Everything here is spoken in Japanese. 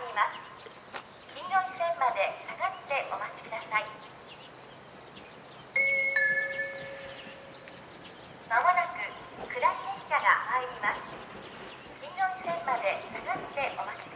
ります。金魚地点まで下がってお待ちください。まもなく下り列車が入ります。金魚地点まで下がってお待ちください。